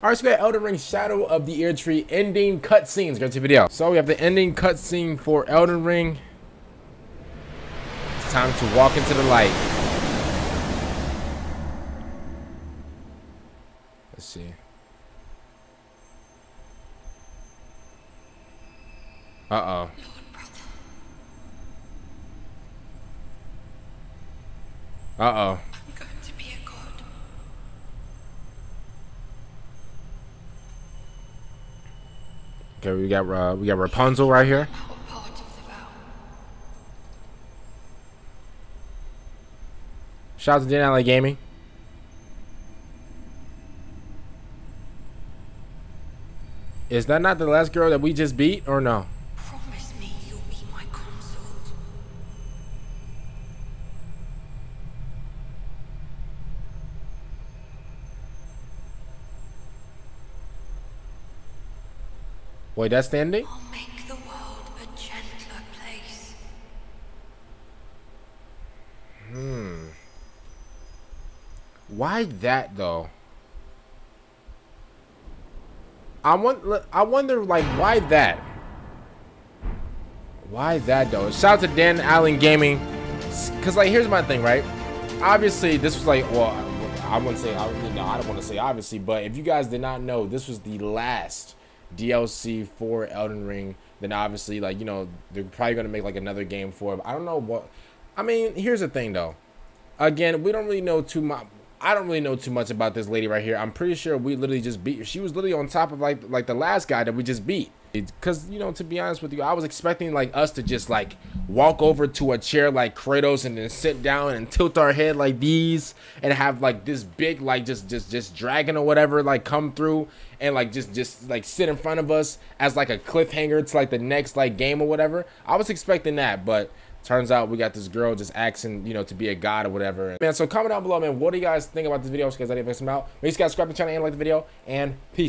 Alright, so we got Elden Ring Shadow of the Erdtree ending cutscenes. Go to video. So we have the ending cutscene for Elden Ring. It's time to walk into the light. Let's see. Uh-oh. Uh-oh. I'm going to be a god. Okay, we got uh, we got Rapunzel right here. Shout out to Dan Allen Gaming. Is that not the last girl that we just beat, or no? Wait, that's the ending? I'll make the world a gentler place. Hmm. Why that though? I want. I wonder, like, why that? Why that though? Shout out to Dan Allen Gaming, cause like, here's my thing, right? Obviously, this was like, well, I wouldn't say, I, you know, I don't want to say obviously, but if you guys did not know, this was the last DLC for Elden Ring. Then obviously, like, you know, they're probably gonna make like another game for it. I don't know what. I mean, here's the thing though again, we don't really know too much. I don't really know too much about this lady right here. I'm pretty sure we literally just beat her. She was literally on top of like like the last guy that we just beat. Cause you know, to be honest with you, I was expecting like us to just like walk over to a chair like Kratos and then sit down and tilt our head like these and have like this big like just just just dragon or whatever like come through and like just just like sit in front of us as like a cliffhanger to like the next like game or whatever. I was expecting that, but Turns out we got this girl just asking, you know, to be a god or whatever. Man, so comment down below, man. What do you guys think about this video? So guys, I didn't miss them out. Make sure you guys subscribe to the channel and like the video. And peace.